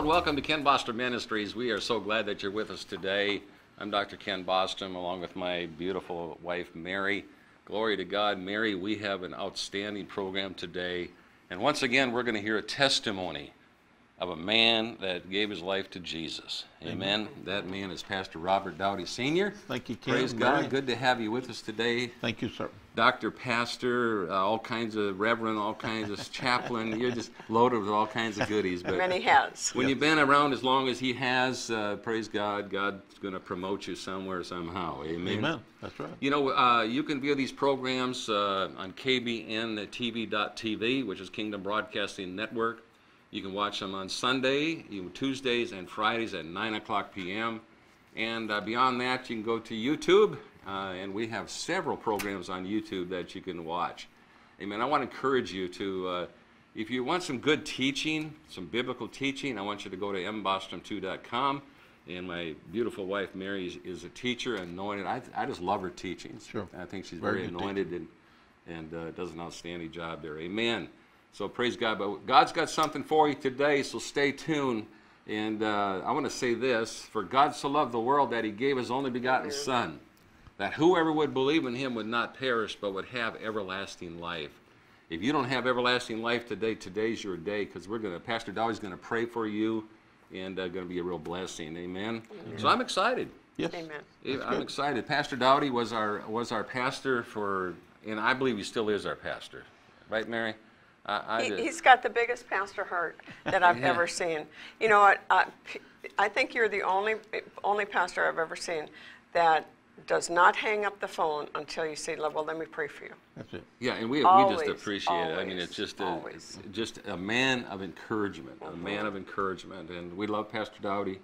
And welcome to Ken Bostrom Ministries. We are so glad that you're with us today. I'm Dr. Ken Bostrom along with my beautiful wife Mary. Glory to God. Mary, we have an outstanding program today. And once again, we're going to hear a testimony of a man that gave his life to Jesus. Amen. That man is Pastor Robert Dowdy Sr. Thank you, Ken. Praise God. Good to have you with us today. Thank you, sir. Doctor, pastor, uh, all kinds of reverend, all kinds of chaplain. You're just loaded with all kinds of goodies. But Many has. when you've been around as long as he has, uh, praise God, God's going to promote you somewhere, somehow. Amen. Amen. That's right. You know, uh, you can view these programs uh, on KBNTV.tv, which is Kingdom Broadcasting Network. You can watch them on Sunday, even Tuesdays, and Fridays at 9 o'clock p.m. And uh, beyond that, you can go to YouTube, uh, and we have several programs on YouTube that you can watch. Amen. I want to encourage you to, uh, if you want some good teaching, some biblical teaching, I want you to go to mbostrom2.com. And my beautiful wife, Mary, is, is a teacher and anointed. I, I just love her teachings. Sure. I think she's Very very, good anointed and, and uh, does an outstanding job there. Amen. So praise God. But God's got something for you today, so stay tuned. And uh, I want to say this For God so loved the world that he gave his only begotten Son, that whoever would believe in him would not perish, but would have everlasting life. If you don't have everlasting life today, today's your day because we're going to, Pastor Dowdy's going to pray for you and uh, going to be a real blessing. Amen. So I'm excited. Yes. Amen. That's I'm good. excited. Pastor Dowdy was our was our pastor for, and I believe he still is our pastor, right, Mary? I, I he, he's got the biggest pastor heart that I've Yeah. ever seen. You know what? I, I think you're the only only pastor I've ever seen that does not hang up the phone until you say, "Well, let me pray for you." That's it. yeah, and we, we just appreciate it. I mean, it's just a, always. just a man of encouragement, a man of encouragement, and we love Pastor Dowdy.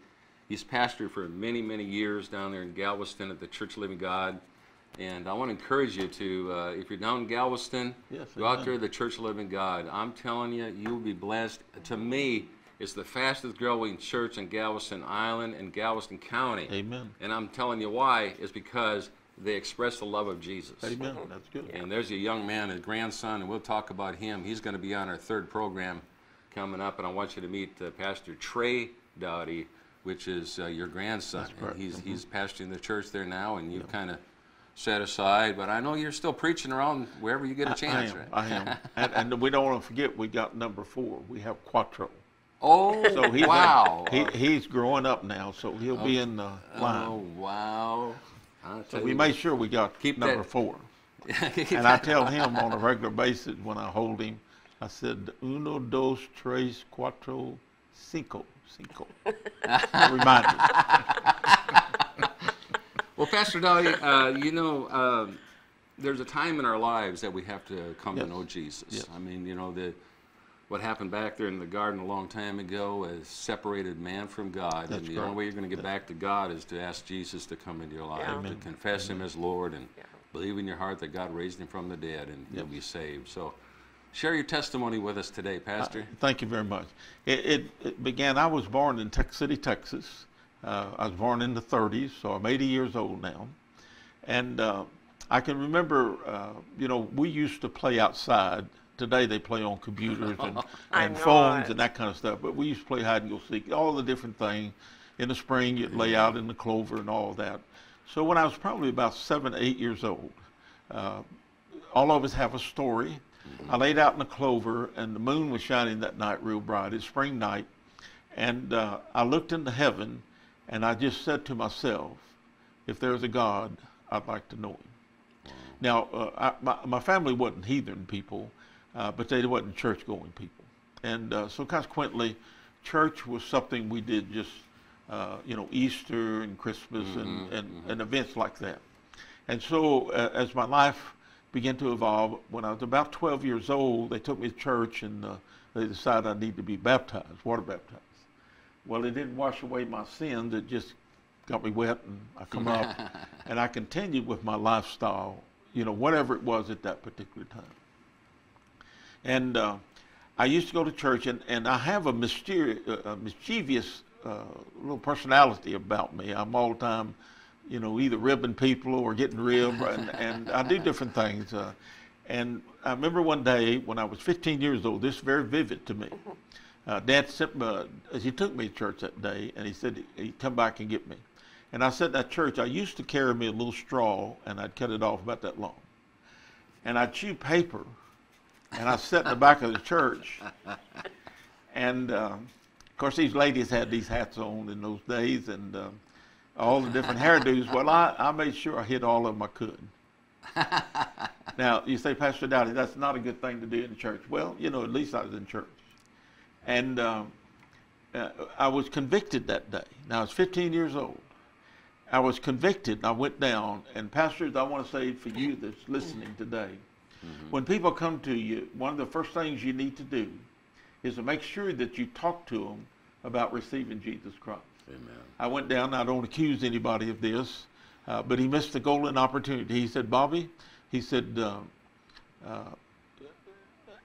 He's pastored for many, many years down there in Galveston at the Church of Living God. And I want to encourage you to, uh, if you're down in Galveston, Yes, go out there to the Church of Living God. I'm telling you, you'll be blessed. To me, it's the fastest growing church in Galveston Island and Galveston County. Amen. And I'm telling you why, is because they express the love of Jesus. Amen. That's good. And there's a young man, his grandson, and we'll talk about him. He's going to be on our third program coming up, and I want you to meet uh, Pastor Trey Dowdy, which is uh, your grandson. That's correct. And he's, he's pastoring the church there now, and you've kind of set aside, but I know you're still preaching around wherever you get a chance, I am. right? I am. and, and we don't want to forget we got number four. We have Quattro. Oh, So he's wow. He, he's growing up now, so he'll be in the line. oh, wow. So we made sure we got Keep number that- four. And I tell him on a regular basis when I hold him, I said, uno, dos, tres, cuatro, cinco, cinco. Remind me. Well, Pastor Dowdy, uh, you know, um, there's a time in our lives that we have to come to know Jesus. Yes. I mean, you know, the what happened back there in the garden a long time ago has separated man from God, That's and the correct. only way you're going to get back to God is to ask Jesus to come into your life, Yeah. to Amen. confess Him as Lord, and Yeah. believe in your heart that God raised Him from the dead, and you'll Yes. be saved. So, share your testimony with us today, Pastor. Thank you very much. It, it, it began, I was born in Texas City, Texas. Uh, I was born in the 30s, so I'm 80 years old now. And uh, I can remember, uh, you know, we used to play outside. Today they play on computers and, and phones and that kind of stuff. But we used to play hide and go seek, all the different things. In the spring, you'd lay out in the clover and all that. So when I was probably about seven, eight years old, uh, all of us have a story. I laid out in the clover, and the moon was shining that night real bright. It's spring night. And uh, I looked into heaven, and I just said to myself, if there's a God, I'd like to know him. Now, uh, I, my, my family wasn't heathen people, uh, but they wasn't church going people. And uh, so consequently, church was something we did just, uh, you know, Easter and Christmas and, and, and events like that. And so uh, as my life began to evolve, when I was about 12 years old, they took me to church and uh, they decided I need to be baptized, water baptized. Well, it didn't wash away my sins. It just got me wet and I come up and I continued with my lifestyle, you know, whatever it was at that particular time. And uh, I used to go to church and, and I have a, mysteri- uh, a mischievous uh, little personality about me. I'm all the time, you know, either ribbing people or getting ribbed and, and I do different things. Uh, and I remember one day when I was 15 years old, this is very vivid to me. uh, Dad sent me, he took me to church that day, and he said he'd come back and get me. And I said that church, I used to carry me a little straw, and I'd cut it off about that long. And I'd chew paper, and I sat in the back of the church. And um, of course, these ladies had these hats on in those days, and um, all the different hairdos. Well, I, I made sure I hit all of them I could. now, you say, Pastor Dowdy, that's not a good thing to do in church. Well, you know, at least I was in church. And um, uh, I was convicted that day. Now, I was 15 years old. I was convicted, and I went down. And, pastors, I want to say for you that's listening today, mm-hmm. when people come to you, one of the first things you need to do is to make sure that you talk to them about receiving Jesus Christ. Amen. I went down. I don't accuse anybody of this, uh, but he missed the golden opportunity. He said, Bobby, he said, uh, uh,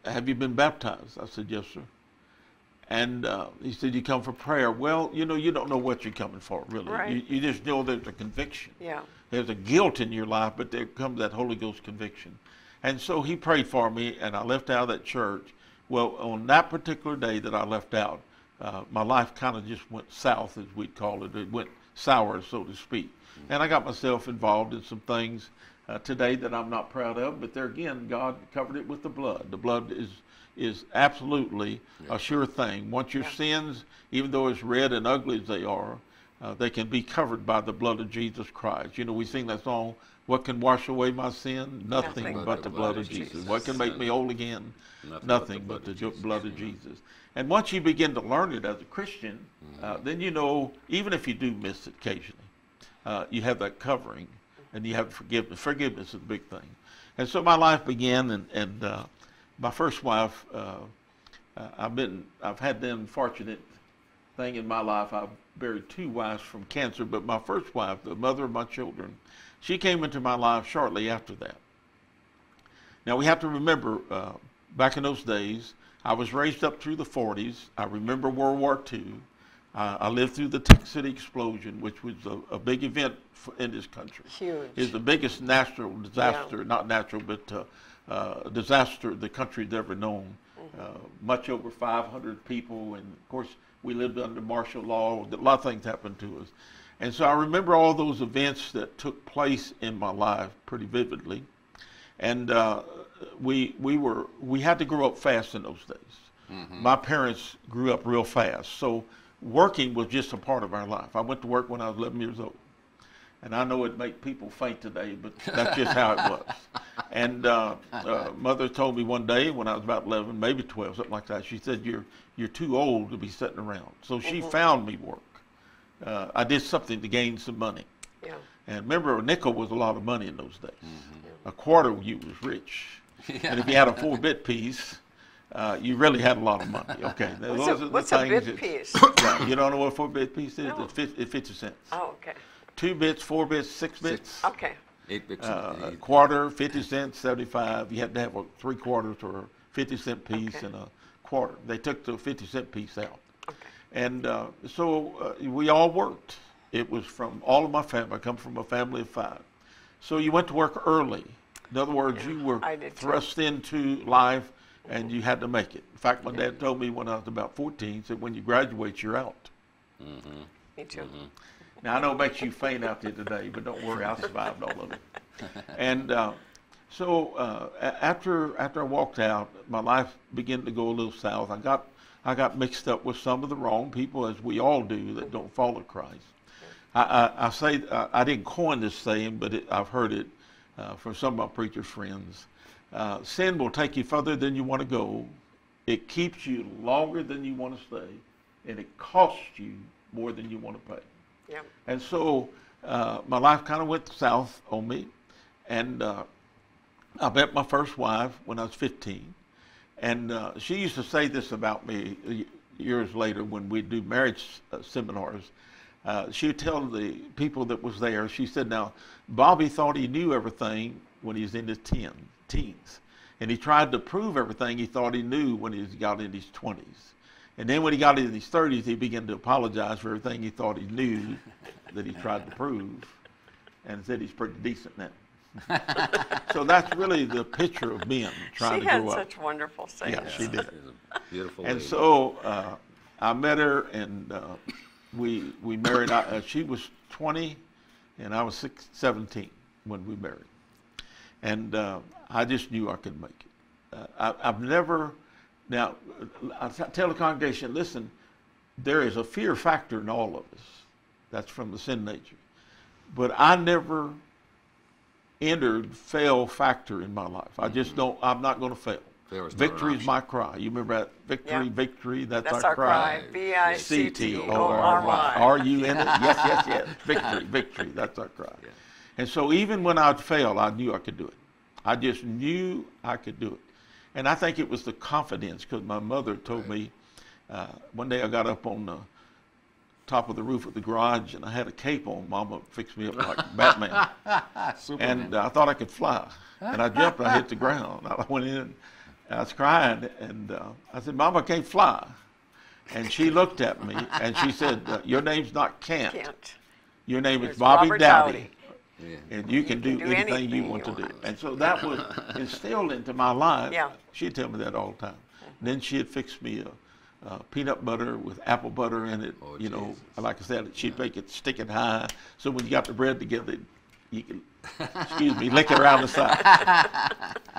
have you been baptized? I said, yes, sir. And uh, he said, you come for prayer. Well, you know, you don't know what you're coming for, really. Right. You, you just know there's a conviction. Yeah. There's a guilt in your life, but there comes that Holy Ghost conviction. And so he prayed for me, and I left out of that church. Well, on that particular day that I left out, uh, my life kind of just went south, as we'd call it. It went sour, so to speak. Mm-hmm. And I got myself involved in some things uh, today that I'm not proud of. But there again, God covered it with the blood. The blood is is absolutely yeah. a sure thing. Once your yeah. sins, even though as red and ugly as they are, uh, they can be covered by the blood of Jesus Christ. You know, we sing that song, What can wash away my sin? Nothing, Nothing but, the blood, of Jesus. Jesus. What can make me whole again? Nothing, Nothing but, the, blood, but the blood of Jesus. And once you begin to learn it as a Christian, uh, mm-hmm. then you know, even if you do miss it occasionally, uh, you have that covering and you have forgiveness. Forgiveness is a big thing. And so my life began, and, and uh, my first wife, uh, uh, I've been, I've had the unfortunate thing in my life. I've buried two wives from cancer, but my first wife, the mother of my children, she came into my life shortly after that. Now we have to remember, uh, back in those days, I was raised up through the 40s. I remember World War II. Uh, I lived through the Texas City explosion, which was a, a big event in this country. Huge. It's the biggest natural disaster, yeah. not natural, but uh, uh, disaster the country's ever known. Mm-hmm. Uh, much over 500 people, and of course, we lived under martial law. A lot of things happened to us. And so I remember all those events that took place in my life pretty vividly. And uh, we, we, were, we had to grow up fast in those days. Mm-hmm. My parents grew up real fast. So working was just a part of our life. I went to work when I was 11 years old. And I know it make people faint today, but that's just how it was. And uh, uh, mother told me one day when I was about 11, maybe 12, something like that. She said, "You're you're too old to be sitting around." So she mm-hmm. found me work. Uh, I did something to gain some money. Yeah. And remember, a nickel was a lot of money in those days. Mm-hmm. A quarter you was rich. Yeah. And if you had a four-bit piece, uh, you really had a lot of money. Okay, what's those a, are the what's things. a bit piece? yeah, you don't know what a four-bit piece is? No. It's, it's 50 cents. Oh, okay two bits, four bits, six bits. Okay. Eight bits. Uh, a quarter, 50 cents, 75. You had to have a three quarters or a 50 cent piece Okay. and a quarter. They took the 50 cent piece out. Okay. And uh, so uh, we all worked. It was from all of my family. I come from a family of five. So you went to work early. In other words, you were did too. thrust into life and you had to make it. In fact, my dad told me when I was about 14, he said, when you graduate, you're out. Me too. Mm-hmm. Now, I know it makes you faint out there today, but don't worry, I survived all of it. And uh, so uh, after after I walked out, my life began to go a little south. I got I got mixed up with some of the wrong people, as we all do, that don't follow Christ. I, I, I say I, I, didn't coin this saying, but it, I've heard it uh, from some of my preacher friends. Uh, sin will take you further than you want to go. It keeps you longer than you want to stay, and it costs you more than you want to pay. Yeah. And so uh, my life kind of went south on me. And uh, I met my first wife when I was 15. And uh, she used to say this about me years later when we do marriage uh, seminars. Uh, she would tell the people that was there, she said, now, Bobby thought he knew everything when he was in his ten, teens. And he tried to prove everything he thought he knew when he got in his 20s. And then when he got into his 30s, he began to apologize for everything he thought he knew that he tried to prove and said he's pretty decent now. So that's really the picture of men trying She to grow up. She had such wonderful sayings. Yeah, she did. She's a beautiful And lady. so uh, I met her, and uh, we we married. I, uh, she was 20, and I was six, 17 when we married. And uh, I just knew I could make it. Uh, I, I've never. Now, I t- tell the congregation, listen. There is a fear factor in all of us. That's from the sin nature. But I never entered fail factor in my life. I just don't. I'm not going to fail. Fail is not an Victory is my cry. You remember that victory, Yeah. victory. That's, That's our, our cry. cry. B I C T O R C-T-O-R-Y. Y. Are you in it? Yes, yes, yes. Victory, victory. That's our cry. Yeah. And so even when I'd fail, I knew I could do it. I just knew I could do it. And I think it was the confidence because my mother told me uh, one day I got up on the top of the roof of the garage and I had a cape on. Mama fixed me up like Batman. Superman. and I thought I could fly. And I jumped and I hit the ground. I went in and I was crying and uh, I said, Mama, I can't fly. And she looked at me and she said, uh, Your name's not Kent. Can't. Your name There's is Bobby Robert Dowdy. Dowdy. yeah. And you can, do, do anything, you want you to do. And so that was instilled into my life. Yeah. She'd tell me that all the time. And then she'd fix me a, a peanut butter with apple butter in it. Oh, you know, like I said, she'd make it stick it high. So when you got the bread together, you can, excuse me, lick it around the side.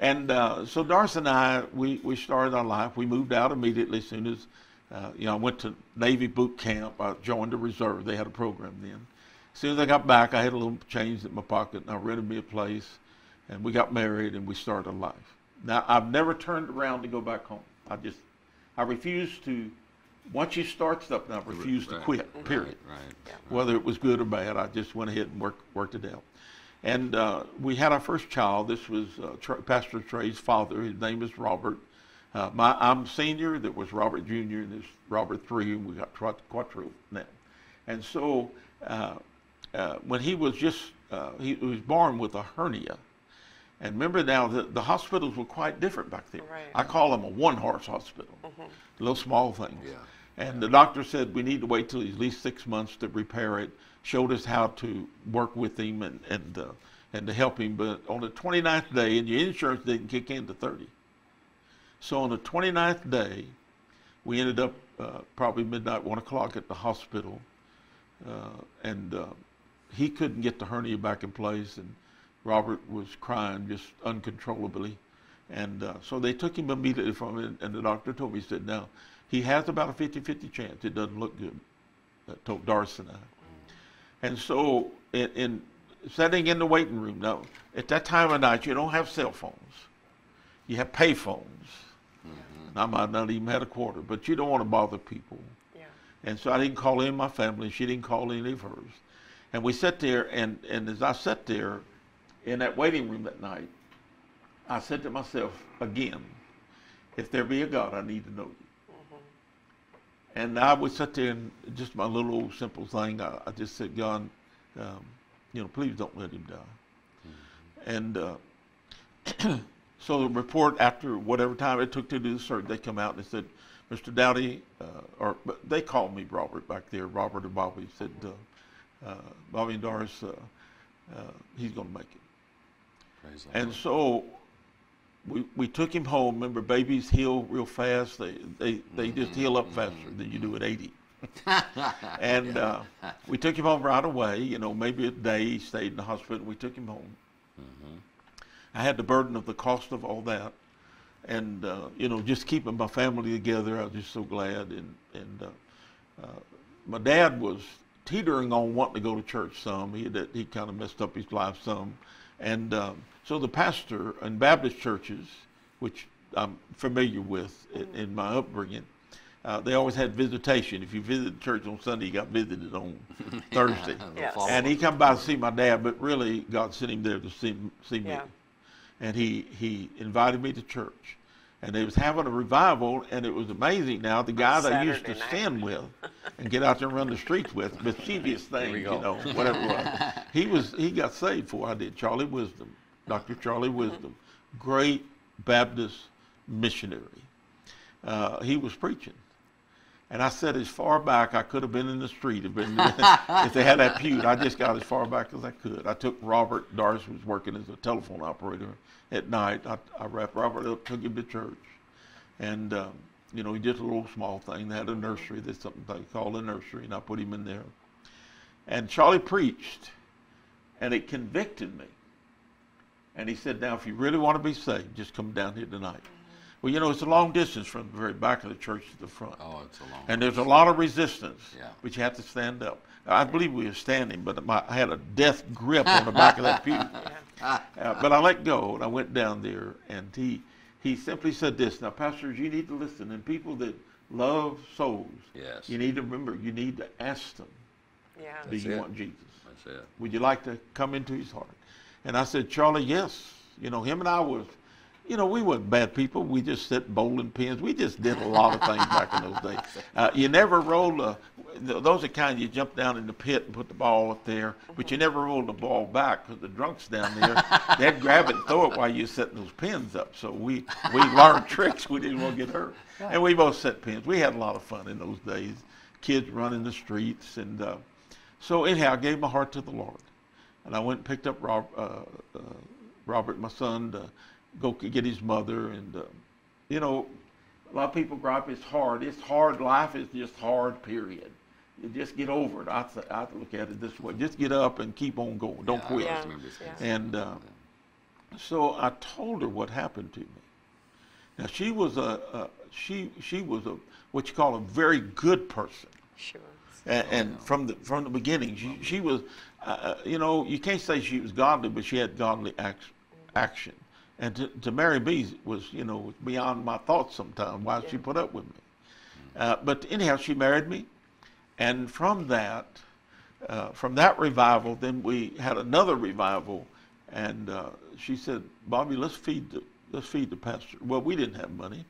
And uh, so Darcy and I, we, we started our life. We moved out immediately as soon as, uh, you know, I went to Navy boot camp. I joined the reserve. They had a program then. As soon as I got back, I had a little change in my pocket, and I rented me a place, and we got married, and we started a life. Now, I've never turned around to go back home. I just, I refuse to, once you start something, I refuse to Right. quit, period Right. whether it was good or bad. I just went ahead and worked worked it out. And uh, we had our first child. This was uh, Tra- Pastor Trey's father. His name is Robert. Uh, my, I'm senior. There was Robert Jr. and there's Robert three. And we got Tra- Quattro now. And so uh, uh, when he was just uh, he was born with a hernia. And remember now, the, the hospitals were quite different back then. Right. I call them a one-horse hospital, little small things. Yeah. And the doctor said we need to wait till he's at least six months to repair it. Showed us how to work with him and and uh, and to help him. But on the 29th day, and your insurance didn't kick in to 30. So on the 29th day, we ended up uh, probably midnight, one o'clock at the hospital, uh, and uh, he couldn't get the hernia back in place, and Robert was crying just uncontrollably, and uh, so they took him immediately from it, and the doctor told me, he said, now, he has about a 50-50 chance. It doesn't look good, uh, told Darcy and I. And so in, in sitting in the waiting room, now, at that time of night, you don't have cell phones. You have pay phones. And I might not even had a quarter, but you don't want to bother people. Yeah. And so I didn't call in my family. She didn't call any of hers. And we sat there, and, and as I sat there in that waiting room that night, I said to myself again, if there be a God, I need to know you. And I would sit there and just my little old simple thing, I, I just said, God, um, you know, please don't let him die. And uh, so the report after whatever time it took to do the surgery, they come out and they said, Mr. Dowdy, uh, or but they called me Robert back there, Robert or Bobby said, uh, uh, Bobby and Doris, uh, uh, he's going to make it. And so we, we took him home. Remember, babies heal real fast. They, they, they just heal up faster than you do at 80. and uh, we took him home right away. You know, maybe a day he stayed in the hospital. We took him home. I had the burden of the cost of all that, and uh, you know, just keeping my family together. I was just so glad. And and uh, uh, my dad was teetering on wanting to go to church some. He had, he kind of messed up his life some, and um, so the pastor in Baptist churches, which I'm familiar with in, in my upbringing. Uh, they always had visitation. If you visited church on Sunday, you got visited on Thursday. Yes. And he come by to see my dad, but really God sent him there to see see me. Yeah. And he he invited me to church, and they was having a revival, and it was amazing. Now the guy that I used to night. stand with and get out there and run the streets with, mischievous things, you know, whatever it was. He was he got saved before I did. Charlie Wisdom, Dr. Charlie Wisdom, great Baptist missionary. Uh, he was preaching. And I sat as far back I could have been in the street if, been, if they had that pew. I just got as far back as I could. I took Robert Doris was working as a telephone operator at night. I, I wrapped Robert up, took him to church, and um, you know he did a little small thing. They had a nursery. There's something they called a nursery, and I put him in there. And Charlie preached, and it convicted me. And he said, "Now, if you really want to be saved, just come down here tonight." Well, you know, it's a long distance from the very back of the church to the front. Oh, it's a long. And there's a lot of resistance, Yeah. but you have to stand up. I believe we were standing, but my, I had a death grip on the back of that pew. Uh, but I let go, and I went down there, and he he simply said this. Now, pastors, you need to listen, and people that love souls, Yes. you need to remember, you need to ask them, Yeah. do That's you it. want Jesus? That's it. Would you like to come into his heart? And I said, Charlie, yes. You know, him and I was, you know, we weren't bad people. We just set bowling pins. We just did a lot of things back in those days. Uh, you never rolled a, those are kind you jump down in the pit and put the ball up there, but you never rolled the ball back because the drunks down there, they'd grab it and throw it while you're setting those pins up. So we, we learned tricks. We didn't want to get hurt. And we both set pins. We had a lot of fun in those days. Kids running the streets. And uh, so anyhow, I gave my heart to the Lord. And I went and picked up Rob, uh, uh, Robert, my son, to go get his mother. And, uh, you know, a lot of people grow up, it's hard. It's hard. Life is just hard, period. You just get over it. I, th- I look at it this way. Just get up and keep on going. Don't Yeah, quit. Yeah. Yeah. And uh, so I told her what happened to me. Now she was a, a she she was a what you call a very good person. She was. And, and from the from the beginning, she she was, uh, you know, you can't say she was godly, but she had godly action. action. And to, to marry me was, you know, beyond my thoughts sometimes. Why she put up with me? Uh, but anyhow, she married me, and from that, uh, from that revival, then we had another revival, and uh, she said, "Bobby, let's feed the let's feed the pastor." Well, we didn't have money,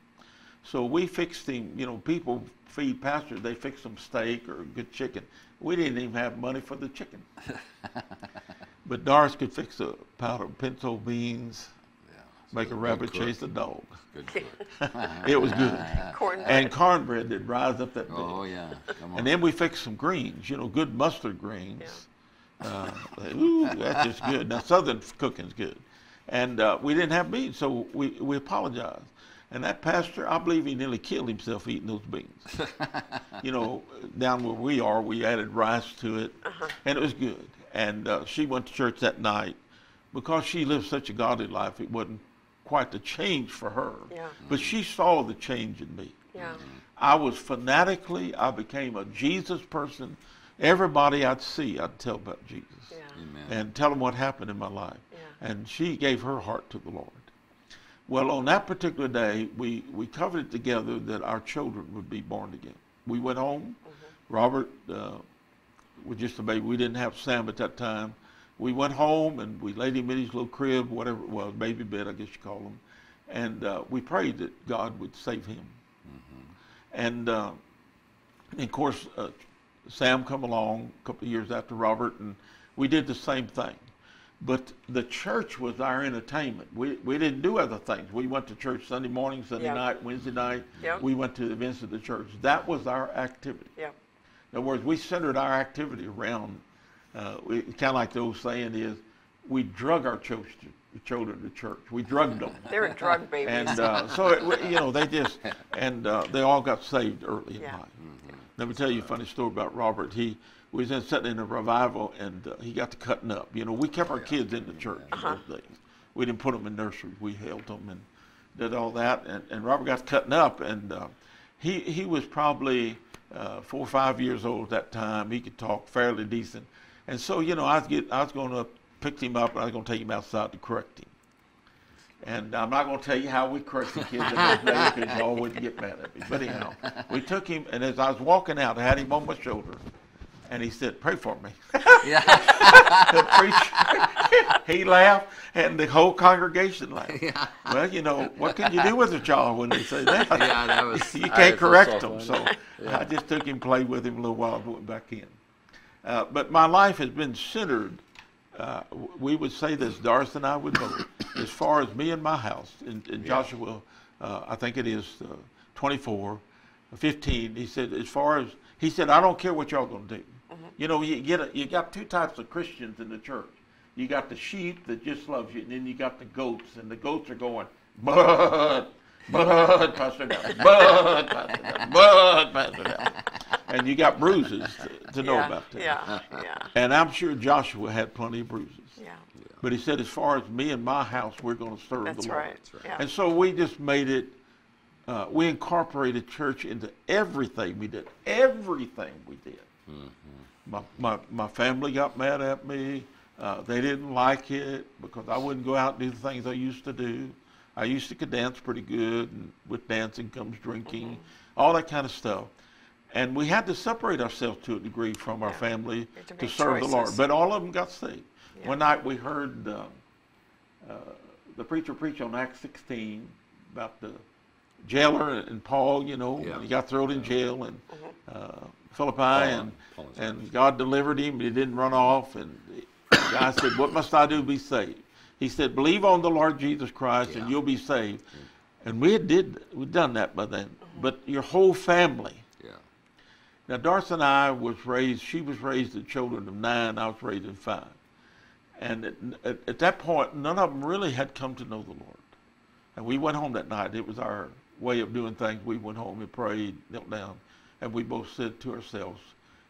so we fixed him. You know, people feed pastors; they fix them steak or good chicken. We didn't even have money for the chicken, but Doris could fix a pot of pinto beans, Yeah. Make a rabbit cook. chase a dog. Good cook. It was good, Cornbread. and cornbread that rise up that big. Oh yeah. Come on. And then we fixed some greens, you know, good mustard greens. Uh, ooh, that's just good. Now, Southern cooking's good. And uh, we didn't have beans, so we, we apologized. And that pastor, I believe he nearly killed himself eating those beans. you know, down where we are, we added rice to it, and it was good. And uh, she went to church that night. Because she lived such a godly life, it wasn't quite the change for her. Yeah. But she saw the change in me. yeah. I was fanatically, I became a Jesus person. Everybody I'd see, I'd tell about Jesus Yeah. Amen. and tell them what happened in my life. Yeah. And she gave her heart to the Lord. Well, on that particular day, we, we covenanted together that our children would be born again. We went home. Robert uh, was just a baby. We didn't have Sam at that time. We went home and we laid him in his little crib, whatever it was, baby bed, I guess you call them. And uh, we prayed that God would save him. And, uh, and of course, uh, Sam come along a couple of years after Robert, and we did the same thing. But the church was our entertainment. We, we didn't do other things. We went to church Sunday morning, Sunday Yeah. night, Wednesday night. Yep. We went to the events of the church. That was our activity. Yeah. In other words, we centered our activity around, uh, kind of like the old saying is, we drug our children, children to church. We drugged them. They were drug babies. And uh, so, it, you know, they just, and uh, they all got saved early in Yeah. life. Let me tell you a funny story about Robert. He was in sitting in a revival, and uh, he got to cutting up. You know, we kept our kids in the church in those days. We didn't put them in nurseries. We held them and did all that. And, and Robert got to cutting up, and uh, he he was probably uh, four or five years old at that time. He could talk fairly decent, and so you know, I was get I was going to pick him up, and I was going to take him outside to correct him. And I'm not going to tell you how we corrected kids in those days because y'all wouldn't get mad at me. But anyhow, we took him, and as I was walking out, I had him on my shoulder, and he said, "Pray for me." yeah. the preacher, he laughed, and the whole congregation laughed. Yeah. Well, you know, what can you do with a child when they say that? Yeah, that was- you can't correct them. So funny. I just took him, played with him a little while, and went back in. Uh, but my life has been centered. Uh, we would say this, Doris and I would know, as far as me and my house in, in Joshua, uh, I think it is uh, 24. 15, he said, as far as, he said, I don't care what y'all going to do. You know, you get a, you got two types of Christians in the church. You got the sheep that just loves you, and then you got the goats, and the goats are going, but, but, Pastor but, Pastor but, Pastor. And you got bruises to, to know yeah, about that. Yeah, yeah, And I'm sure Joshua had plenty of bruises. yeah. But he said, as far as me and my house, we're going to serve That's the Lord. right. That's Yeah. And so we just made it, uh, we incorporated church into everything we did. Everything we did. My, my, my family got mad at me. Uh, they didn't like it because I wouldn't go out and do the things I used to do. I used to could dance pretty good, and with dancing comes drinking, all that kind of stuff. And we had to separate ourselves to a degree from our Yeah. family to to make serve the Lord. But all of them got saved. Yeah. One night we heard uh, uh, the preacher preach on Acts 16 about the jailer and Paul, you know, Yeah. he got thrown in jail and Mm-hmm. uh, Philippi, and, Paul and and God delivered him. but He didn't run off. And the guy said, What must I do to be saved? He said, Believe on the Lord Jesus Christ and you'll be saved. And we had did we'd done that by then. Mm-hmm. But your whole family. Now Darcy and I was raised. She was raised as children of nine. I was raised in five. And at, at, at that point, none of them really had come to know the Lord. And we went home that night. It was our way of doing things. We went home and prayed, knelt down, and we both said to ourselves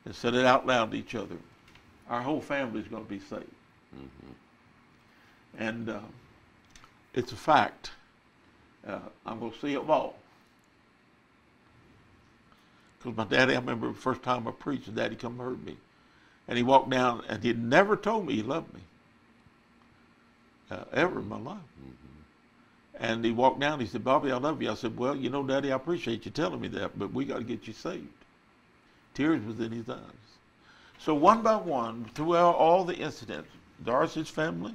and said it out loud to each other: Our whole family is going to be saved. And uh, it's a fact. Uh, I'm going to see them all. Because my daddy, I remember the first time I preached, and daddy come and heard me. And he walked down, and he never told me he loved me. Uh, ever in my life. And he walked down, he said, Bobby, I love you. I said, well, you know, daddy, I appreciate you telling me that, but we got to get you saved. Tears was in his eyes. So one by one, throughout all the incidents, Darcy's family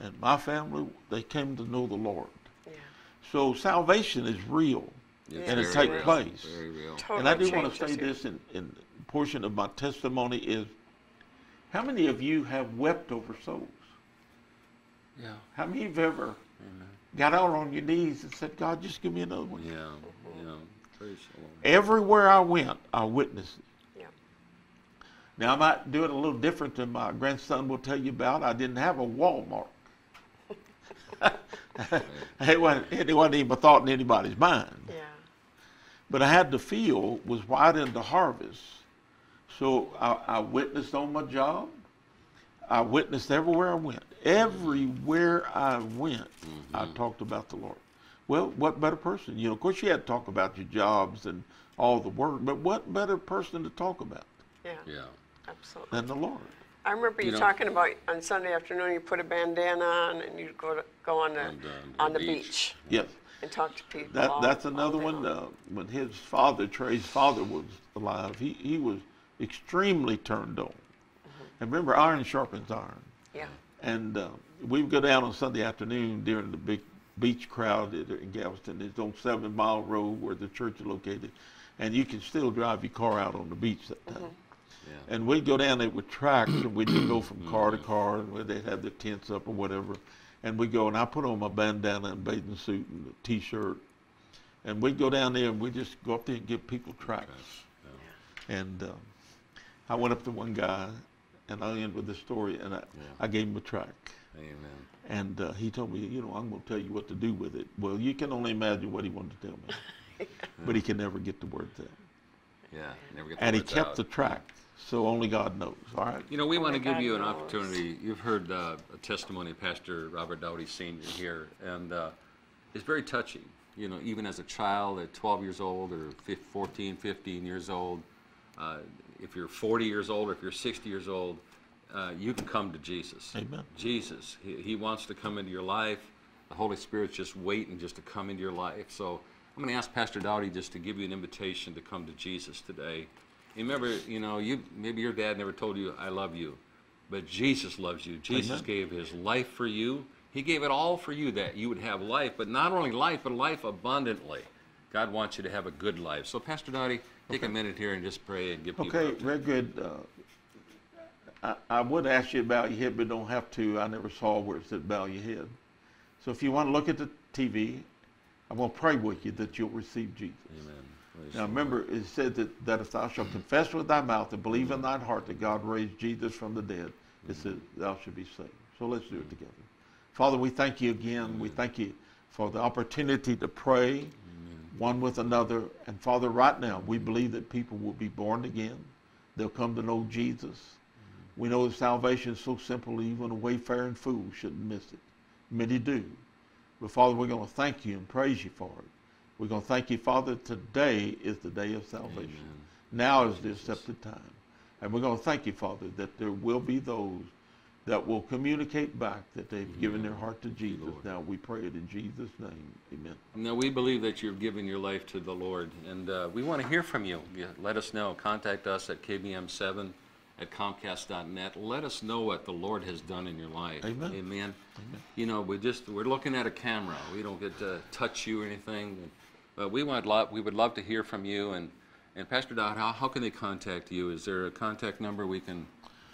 and my family, they came to know the Lord. yeah. So salvation is real. It's And it takes real, place. Very real. Totally and I do want to say this in, in portion of my testimony is how many of you have wept over souls? Yeah. How many of you have ever got out on your knees and said, God, just give me another one? Yeah. Yeah. Praise. Everywhere I went, I witnessed it. Yeah. Now, I might do it a little different than my grandson will tell you about. I didn't have a Walmart. it, wasn't, it wasn't even a thought in anybody's mind. Yeah. But I had the field was wide into harvest. So I, I witnessed on my job. I witnessed everywhere I went. Everywhere I went, I mm-hmm. talked about the Lord. Well, what better person? You know, of course, you had to talk about your jobs and all the work, but what better person to talk about Yeah. Yeah. Absolutely. than the Lord? I remember you, You know- talking about on Sunday afternoon, you put a bandana on and you'd go to, go on the, On the- on the the beach. beach. Yes. And talk to people. That, all- that's all another day one. long. Uh, when his father, Trey's father, was alive, he, he was extremely turned on. And remember, iron sharpens iron. Yeah. And uh, we would go down on Sunday afternoon during the big beach crowd in in Galveston. It's on Seven Mile Road where the church is located. And you can still drive your car out on the beach that time. Yeah. And we'd go down there with tracts and we'd go from car to car and where they'd have the tents up or whatever. And we'd go and I put on my bandana and bathing suit and a t-shirt. And we'd go down there and we'd just go up there and give people tracts. And um, I went up to one guy and I'll end with this story and I, I gave him a tract. Amen. And uh, he told me, you know, I'm going to tell you what to do with it. Well, you can only imagine what he wanted to tell me. but he could never get the words out. Yeah. Never get the And he kept out. the tract. So only God knows. All right. You know, we want to my give God you an opportunity. You've heard uh, a testimony of Pastor Robert Dowdy Sr. here, and uh, it's very touching. You know, even as a child at 12 years old or fif- 14, 15 years old, uh, if you're 40 years old or if you're 60 years old, uh, you can come to Jesus. Amen. Jesus, he, he wants to come into your life. The Holy Spirit's just waiting just to come into your life. So I'm going to ask Pastor Dowdy just to give you an invitation to come to Jesus today. Remember, you know, you maybe your dad never told you, "I love you," but Jesus loves you. Jesus Amen. gave His life for you. He gave it all for you that you would have life, but not only life, but life abundantly. God wants you to have a good life. So, Pastor Dowdy, take a minute here and just pray and give. Okay, very good. Uh, I, I would ask you to bow your head, but don't have to. I never saw where it said bow your head. So if you want to look at the TV, I'm going to pray with you that you'll receive Jesus. Amen. Now remember, it said that, that if thou shalt confess with thy mouth and believe in thine heart that God raised Jesus from the dead, it says thou should be saved. So let's do it together. Father, we thank you again. We thank you for the opportunity to pray one with another. And Father, right now, we believe that people will be born again. They'll come to know Jesus. We know that salvation is so simple, even a wayfaring fool shouldn't miss it. Many do. But Father, we're going to thank you and praise you for it. We're going to thank you, Father. Today is the day of salvation. Now is the accepted time. And we're going to thank you, Father, that there will be those that will communicate back that they've given their heart to Jesus. Now we pray it in Jesus' name. Amen. Now, we believe that you're giving your life to the Lord, and uh, we want to hear from you. Let us know. Contact us at kbm7 at comcast.net. Let us know what the Lord has done in your life. Amen. Amen. You know, we just we're looking at a camera. We don't get to touch you or anything, but we want lot. We would love to hear from you. And and Pastor Dowdy, how, how can they contact you? Is there a contact number we can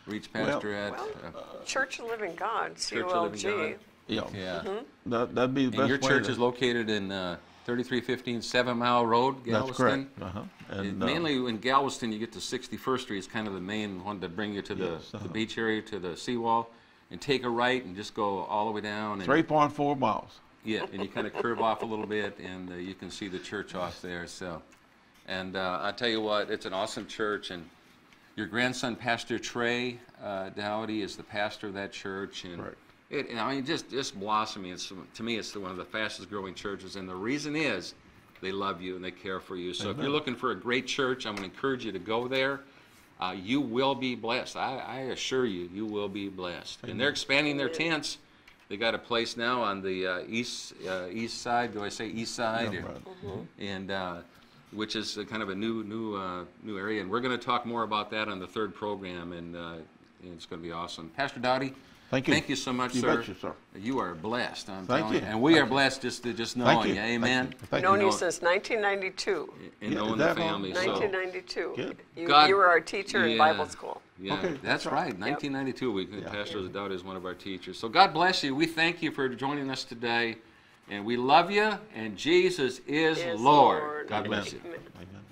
reach Pastor at? Well, Uh, Church of Living God, Church of Living COLG. Yeah. yeah. Mm-hmm. That, that'd be the best And your way church to- is located in uh, 3315 Seven Mile Road, Galveston? That's correct. Uh-huh. And And, uh, mainly in Galveston, you get to 61st Street is kind of the main one to bring you to the, Yes, uh-huh. beach area, to the seawall, and take a right and just go all the way down. 3.4 miles. Yeah, and you kind of curve off a little bit, and uh, you can see the church off there. So, and uh, I tell you what, it's an awesome church, and your grandson, Pastor Trey uh, Dowdy, is the pastor of that church, and Correct. it, and I mean, just just blossoming. It's to me, it's the, one of the fastest growing churches, and the reason is they love you and they care for you. So, if you're looking for a great church, I'm going to encourage you to go there. Uh, you will be blessed. I, I assure you, you will be blessed. And they're expanding their tents. They got a place now on the uh, east uh, east side. Do I say east side? Yeah, or- right. and uh, which is a kind of a new new uh, new area. And we're going to talk more about that on the third program, and, uh, and it's going to be awesome. Pastor Dowdy, Thank you. Thank you so much, You sir. betcha, sir. You are blessed. I'm Thank telling you. you, and we Thank are you. blessed just to just Thank knowing you. you. Thank Amen. you. Thank Known you. you since 1992. And Yeah, knowing the that long? family. So, 1992. Good. You, God- you were our teacher in Bible school. yeah, Okay, that's that's right. right. 1992. We Yeah. Pastor Dowdy is one of our teachers. So God bless you. We thank you for joining us today, and we love you. And Jesus is, Is Lord. Lord. God Amen. bless you. Amen. Amen.